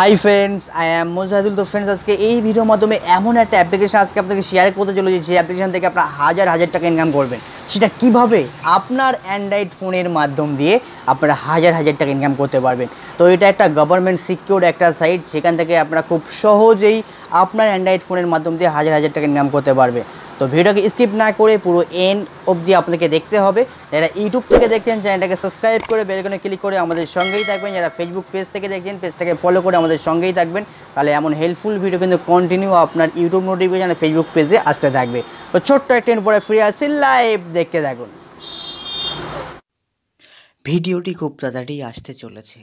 Hi friends I am Mojahidul তো friends আজকে এই ভিডিওর মাধ্যমে এমন একটা অ্যাপ্লিকেশান আজকে আপনাকে শেয়ার করতে চলেছি, যে অ্যাপ্লিকেশান থেকে আপনার হাজার হাজার টাকা ইনকাম করবেন। সেটা কীভাবে? আপনার অ্যান্ড্রয়েড ফোনের মাধ্যম দিয়ে আপনারা হাজার হাজার টাকা ইনকাম করতে পারবেন। তো এটা একটা গভর্নমেন্ট সিকিউর একটা সাইট সেখান থেকে আপনারা খুব সহজেই আপনার অ্যান্ড্রয়েড ফোনের মাধ্যম দিয়ে হাজার হাজার টাকা ইনকাম করতে পারবে। তো ভিডিওকে স্কিপ না করে পুরো এন্ড অবধি আপনাকে দেখতে হবে। যারা ইউটিউব থেকে দেখছেন, চ্যানেলটাকে সাবস্ক্রাইব করে বেলকনে ক্লিক করে আমাদের সঙ্গেই থাকবেন। যারা ফেসবুক পেজ থেকে দেখছেন পেজটাকে ফলো করে আমাদের সঙ্গেই থাকবেন। তাহলে এমন হেল্পফুল ভিডিও কিন্তু কন্টিনিউ আপনার ইউটিউব নোটিফিকেশন ফেসবুক পেজে আসতে থাকবে। তো ছোট্ট একটা পরে ফ্রি আসছি লাইভ দেখতে থাকুন। ভিডিওটি খুব তাড়াতাড়ি আসতে চলেছে।